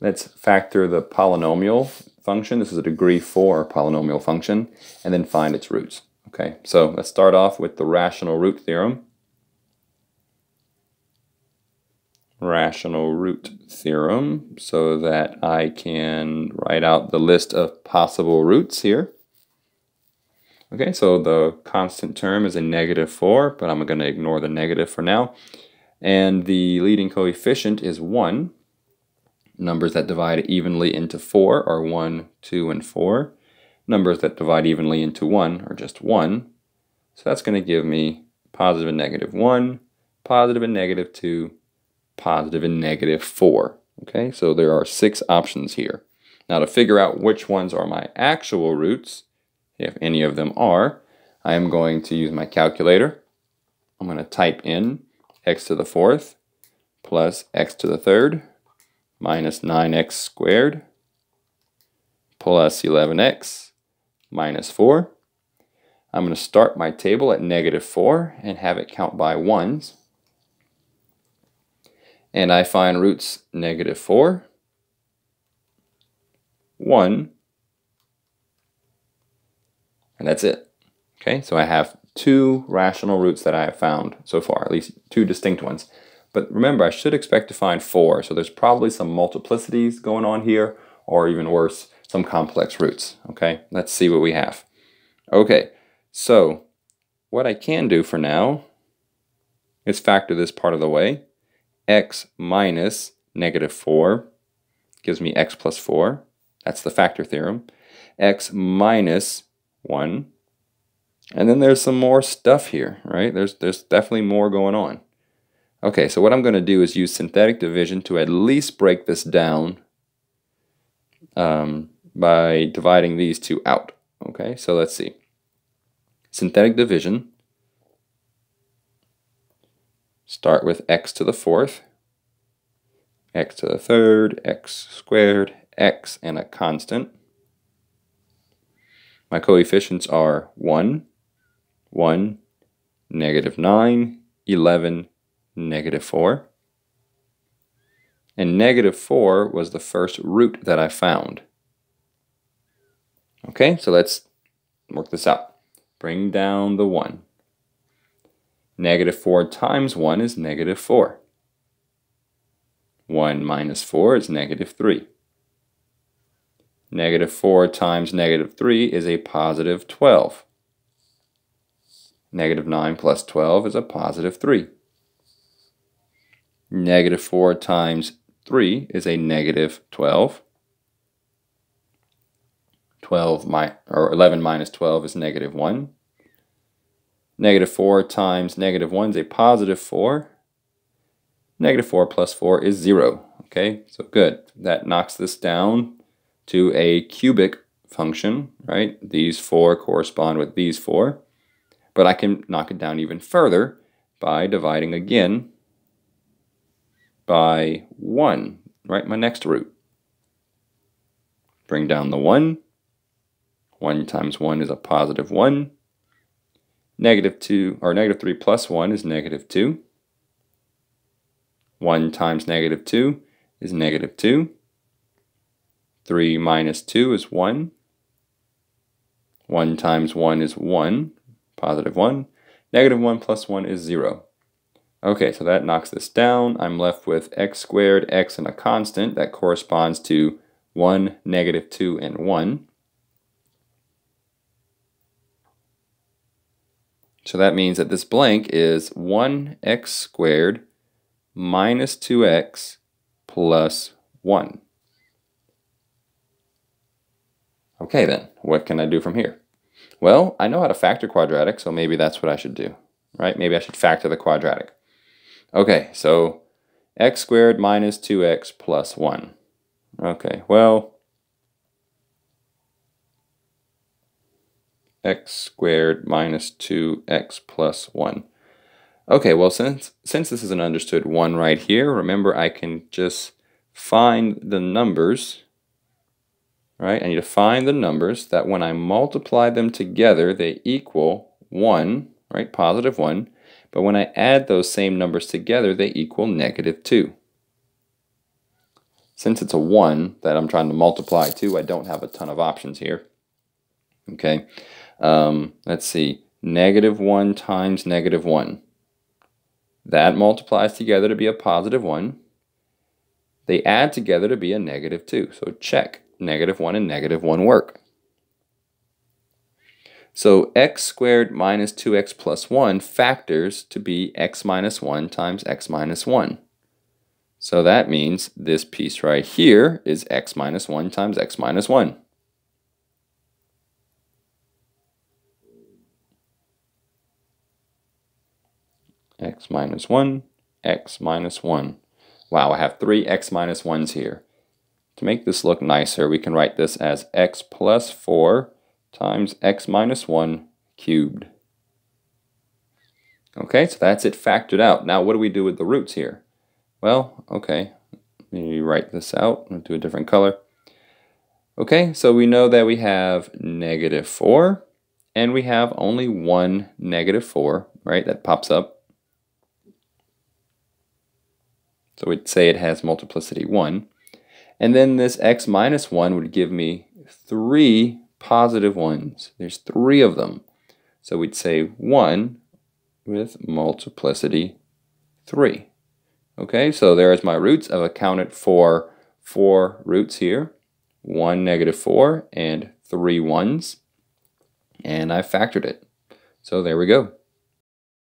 let's factor the polynomial function. This is a degree 4 polynomial function, and then find its roots. Okay, so let's start off with the rational root theorem. Rational root theorem so that I can write out the list of possible roots here. Okay, so the constant term is a negative 4, but I'm going to ignore the negative for now. And the leading coefficient is 1. Numbers that divide evenly into 4 are 1, 2, and 4. Numbers that divide evenly into 1 are just 1. So that's going to give me positive and negative 1, positive and negative 2, positive and negative 4. Okay, so there are six options here. Now to figure out which ones are my actual roots, if any of them are, I am going to use my calculator. I'm going to type in x to the fourth plus x to the third minus 9x squared plus 11x minus 4. I'm going to start my table at negative 4 and have it count by ones. And I find roots negative 4, 1, and that's it. Okay, so I have two rational roots that I have found so far, at least two distinct ones. But remember, I should expect to find four, so there's probably some multiplicities going on here, or even worse, some complex roots. Okay, let's see what we have. Okay, so what I can do for now is factor this part of the way. x minus negative 4 gives me x plus 4. That's the factor theorem. x minus 1. And then there's some more stuff here, right? There's, there's definitely more going on. Okay, so what I'm going to do is use synthetic division to at least break this down um, by dividing these two out. Okay, so let's see. Synthetic division. Start with x to the fourth, x to the third, x squared, x, and a constant. My coefficients are 1, 1, negative 9, 11, negative 4. And negative 4 was the first root that I found. Okay, so let's work this out. Bring down the 1. Negative 4 times 1 is negative 4. 1 minus 4 is negative 3. Negative 4 times negative 3 is a positive 12. Negative 9 plus 12 is a positive 3. Negative 4 times 3 is a negative 12. 12 mi or 11 minus 12 is negative 1. Negative 4 times negative 1 is a positive 4. Negative 4 plus 4 is 0. Okay, so good. That knocks this down to a cubic function, right? These four correspond with these four. But I can knock it down even further by dividing again by 1, right? My next root. Bring down the 1. 1 times 1 is a positive 1. Negative 2, or negative 3 plus 1 is negative 2. 1 times negative 2 is negative 2. 3 minus 2 is 1. 1 times 1 is 1, positive 1. Negative 1 plus 1 is 0. Okay, so that knocks this down. I'm left with x squared, x and a constant that corresponds to 1, negative 2, and 1. So that means that this blank is 1x squared minus 2x plus 1. Okay then, what can I do from here? Well, I know how to factor quadratic, so maybe that's what I should do, right? Maybe I should factor the quadratic. Okay, so x squared minus 2x plus 1. Okay, well, x squared minus 2x plus 1. Okay, well, since, since this is an understood 1 right here, remember I can just find the numbers right? I need to find the numbers that when I multiply them together, they equal 1, right? Positive 1. But when I add those same numbers together, they equal negative 2. since it's a 1 that I'm trying to multiply to, I don't have a ton of options here. Okay, um, let's see, negative 1 times negative 1. That multiplies together to be a positive 1. They add together to be a negative 2. So check, negative 1 and negative 1 work. So x squared minus 2x plus 1 factors to be x minus 1 times x minus 1. So that means this piece right here is x minus 1 times x minus 1. x minus 1, x minus 1. Wow, I have three x minus 1s here. To make this look nicer, we can write this as x plus 4 times x minus 1 cubed. Okay, so that's it factored out. Now what do we do with the roots here? Well, okay, let me write this out. I'll do a different color. Okay, so we know that we have negative 4, and we have only one negative 4, right, that pops up. So we'd say it has multiplicity 1. And then this x minus 1 would give me 3 positive ones. There's three of them. So we'd say 1 with multiplicity 3. Okay, so there's my roots. I've accounted for four roots here. 1, negative 4, and three ones. And I factored it. So there we go.